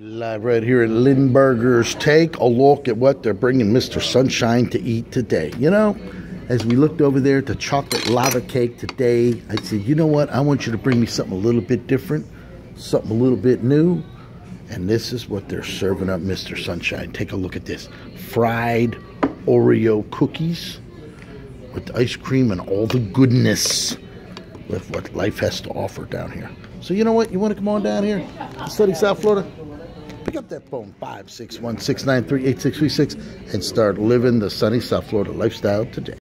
Live right here at Lindburger's. Take a look at what they're bringing Mr. Sunshine to eat today. You know, as we looked over there at the chocolate lava cake today, I said, you know what? I want you to bring me something a little bit different, something a little bit new. And this is what they're serving up Mr. Sunshine. Take a look at this. Fried Oreo cookies with ice cream and all the goodness with what life has to offer down here. So you know what? You want to come on down here study South Florida? Pick up that phone, 561-693-8636, and start living the sunny South Florida lifestyle today.